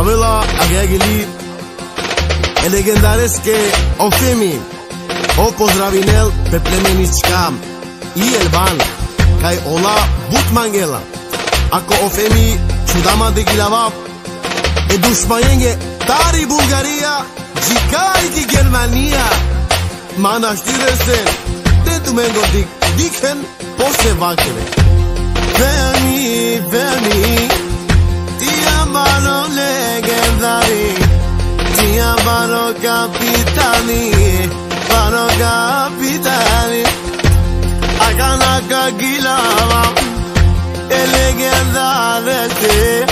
Avila Agegili e legendareske ofemi. O pozdravинел пеплеменичка и Елбан кај ола Бутмангела ако офеми чудама дегилава е душмаенге тари Булгарија џикајки Германија манаш ти ресен те тумен го дик дикхен после вакеле Bano kapitani, bano kapitani Akanaka gilava, elegenda desi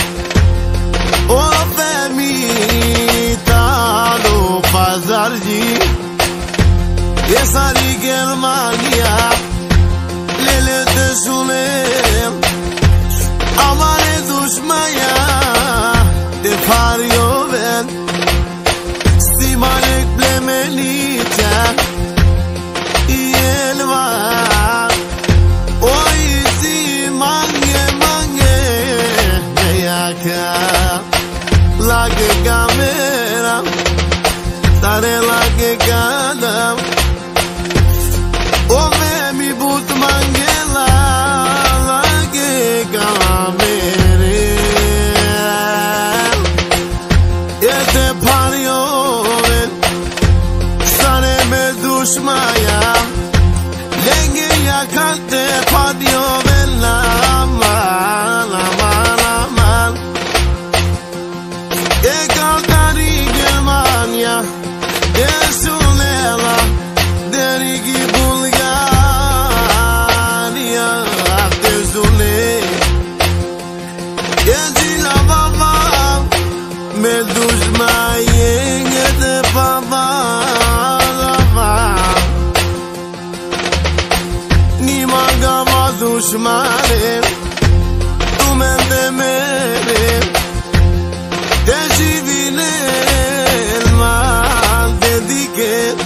lage O me mi but mangela Lage kamera dushmaya Lenge dușmane Tu mi-am mere Deși vine M-am dedicat.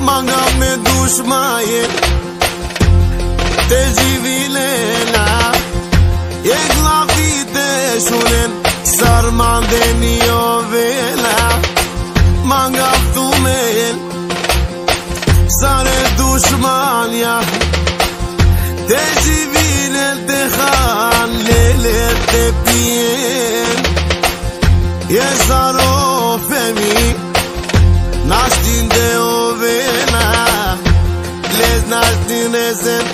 M-am me dușmane Deși vine la Ek la vite shunen Sarman de nio vela Mangaf tu mel Sare dushmania تجيبين الدخان ليلة تبين يا زارو فمي ناشتين ديو بينا ليز ناشتين اسم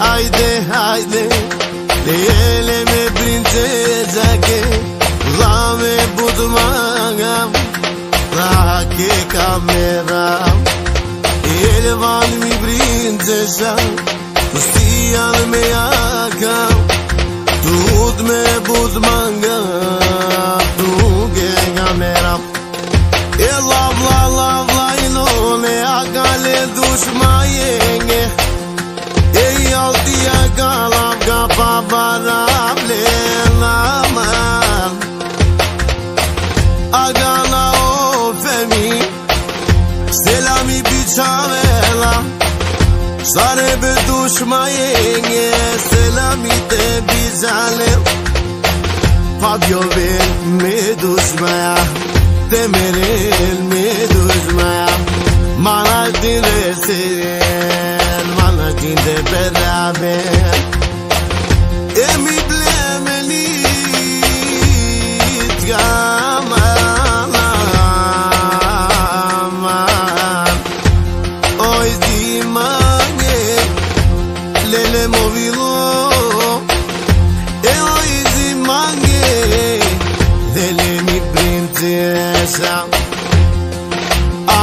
Haydi haydi me princesa que Lame budmangam Rake kamera Elvan mi princesa Stian me aga Tud me budmangam Bichavela Sare be dushmayenge Selami te bizalem Fabio vel me dushmaya Demerel me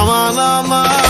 Mama, mama.